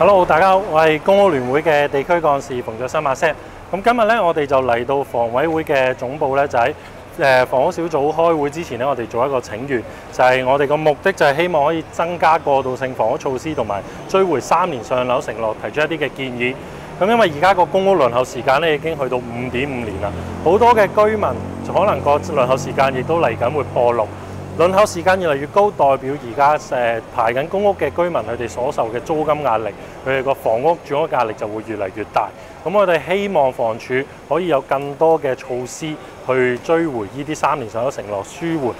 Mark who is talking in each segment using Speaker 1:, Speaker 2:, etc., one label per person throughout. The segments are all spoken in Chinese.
Speaker 1: Hello，大家好，我係公屋聯會嘅地區幹事馮卓新馬聲。咁今日咧，我哋就嚟到房委會嘅總部咧，就喺誒房屋小組開會之前咧，我哋做一個請願，就係、我哋個目的就係希望可以增加過渡性房屋措施，同埋追回三年上樓承諾，提出一啲嘅建議。咁因為而家個公屋輪候時間咧已經去到五點五年啦，好多嘅居民可能個輪候時間亦都嚟緊會破六。輪候時間越嚟越高，代表而家誒排緊公屋嘅居民佢哋所受嘅租金壓力，佢哋個房屋住屋壓力就會越嚟越大。咁我哋希望房署可以有更多嘅措施去追回呢啲三年上樓承諾，舒緩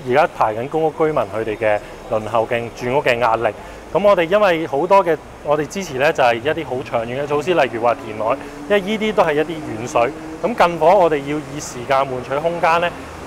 Speaker 1: 居而家排緊公屋居民佢哋嘅輪候嘅住屋嘅壓力。咁我哋因為好多嘅我哋支持咧，就係一啲好長遠嘅措施，例如話填海，因為呢啲都係一啲遠水。咁近火我哋要以時間換取空間咧。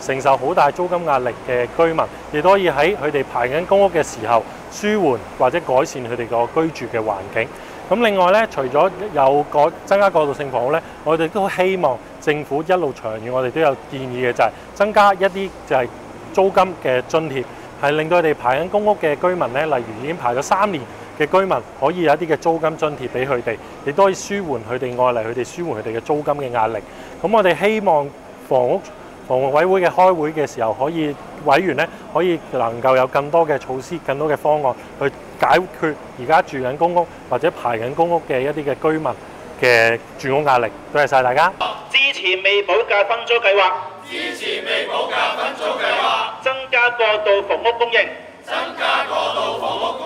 Speaker 1: 承受好大租金壓力嘅居民，亦都可以喺佢哋排緊公屋嘅時候舒緩或者改善佢哋個居住嘅環境。咁另外咧，除咗有個增加過渡性房屋咧，我哋都希望政府一路長遠，我哋都有建議嘅就係增加一啲就係租金嘅津貼，係令到佢哋排緊公屋嘅居民咧，例如已經排咗三年嘅居民，可以有一啲嘅租金津貼俾佢哋，亦都可以舒緩佢哋愛嚟佢哋舒緩佢哋嘅租金嘅壓力。咁我哋希望房屋房委會嘅開會嘅時候，可以委員咧可以能夠有更多嘅措施、更多嘅方案去解決而家住緊公屋或者排緊公屋嘅一啲嘅居民嘅住屋壓力。多謝晒大家。
Speaker 2: 支持未補價分租計劃，
Speaker 3: 支持未補價分租計劃，
Speaker 2: 增加過渡房屋供應。
Speaker 3: 增加過渡房屋供應。